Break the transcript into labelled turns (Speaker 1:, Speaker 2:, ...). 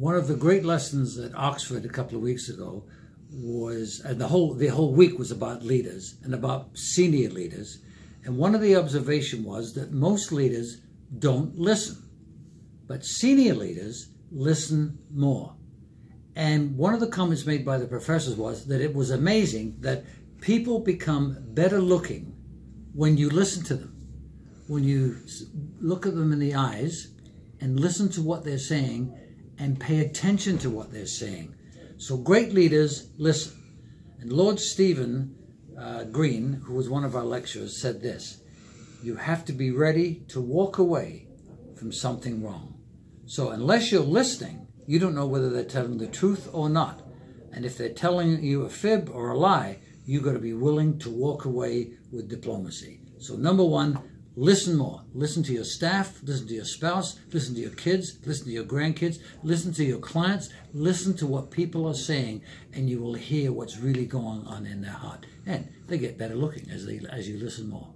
Speaker 1: one of the great lessons at Oxford a couple of weeks ago was, and the whole the whole week was about leaders and about senior leaders. And one of the observation was that most leaders don't listen, but senior leaders listen more. And one of the comments made by the professors was that it was amazing that people become better looking when you listen to them, when you look at them in the eyes and listen to what they're saying and pay attention to what they're saying. So great leaders listen. And Lord Stephen uh, Green, who was one of our lecturers, said this You have to be ready to walk away from something wrong. So unless you're listening, you don't know whether they're telling the truth or not. And if they're telling you a fib or a lie, you've got to be willing to walk away with diplomacy. So, number one, listen more. Listen to your staff, listen to your spouse, listen to your kids, listen to your grandkids, listen to your clients, listen to what people are saying, and you will hear what's really going on in their heart. And they get better looking as, they, as you listen more.